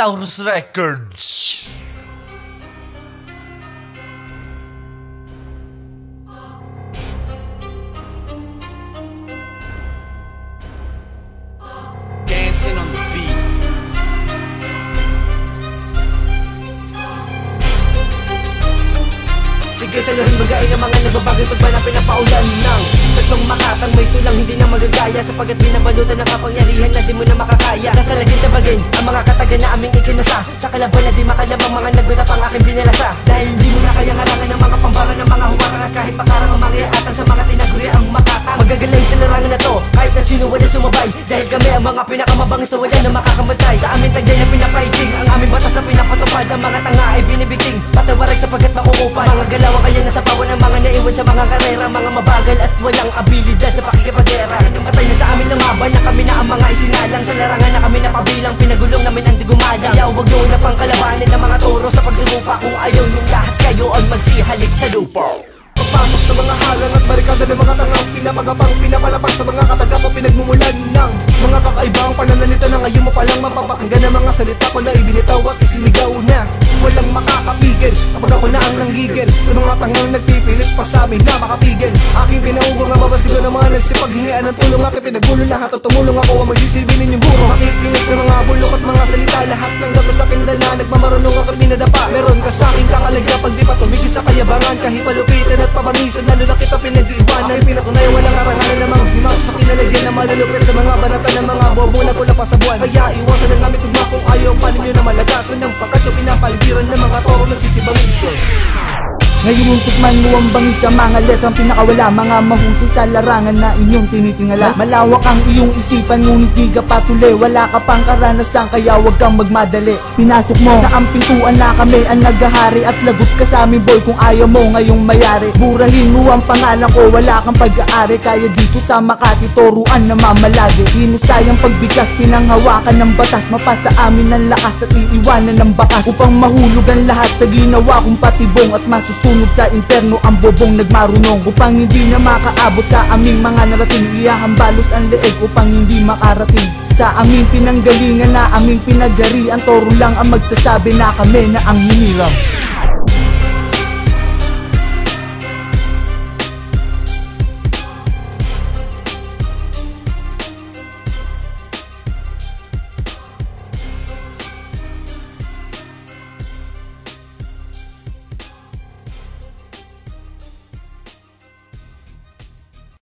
Taurus Records. Dancing on the bagain ang mga nagbabagay pag ba na pinapaulan ng Tatlong makatang may tulang hindi na magagaya Sapagat pang aking binalasa. Dahil hindi mo na kaya ngalangan ng mga pambara ng mga huwakan At kahit pakarang ang mga iatan sa mga tinaguri ang makatang Magagaling sa larangan na to kahit na sino wala sumabay. Dahil kami ang mga pinakamabangis na wala na makakamatay. Sa aming taglay na pinapaiging Ang aming batas na pinapatupad. Ang mga tanga ay binibiting Patawarag sapagat makukupan Mga galaw ang kaya nasa pawan ng mga naiwan sa mga karera Mga mabagal at walang abilidad sa pakikipagera lupa Papasok sa mga halang at barikada ng mga tangang Pinapagapang pinapalapag sa mga katagap o pinagmumulan ng Mga kakaibang pananalita na ngayon mo palang mapapakinggan Ang mga salita ko na ibinitaw at isinigaw na Walang makakapigil kapag ako na ang nanggigil. Sa mga tangang nagpipilit pa sa amin na makapigil. Aking pinaugo nga mabasigo ng mga nagsipaghingian ng tulong Aking pinagulo lahat at tumulong ako. Ang magsisilbi ninyong guro Makikinig sa mga bulok at mga salita Lahat ng Meron ka sa akin kakaligya pag di pa tumigil sa kayabangan Kahit palupitan at pabangisan Lalo na kita pinag-iwanan Aking pinatunay walang karangalan namang himas Sa kinalagyan na malulupit sa mga banatan ng mga bobo na pula pa sa buwan. Kaya iwasan ng aming tugma kung ayaw pa ninyo na malagasan. Ng pagkat yung pinapaligiran ng mga toro nagsisibangison Ngayon tikman mo ang bangis sa mga letrang pinakawala. Mga mahusay sa larangan na inyong tinitingala. Malawak ang iyong isipan ngunit di ka patuloy. Wala ka pang karanasan kaya wag kang magmadali. Pinasok mo na ang pintuan na kami ang naghahari At lagot ka sa amin boy kung ayaw mo ngayong mayari. Burahin mo ang pangalan ko wala kang pag-aari. Kaya dito sa Makati toruan na mamalagi. Hinusayang pagbigkas pinanghawakan ng batas. Mapasa amin ng lakas at iiwanan ng bakas. Upang mahulog ang lahat sa ginawa kong patibong At masusunod sa imperno ang bobong nagmarunong Upang hindi na makaabot sa aming mga narating. Iyahambalos ang leeg upang hindi makarating. Sa aming pinanggalingan na aming pinagari Ang toro lang ang magsasabi na kami na ang hinirang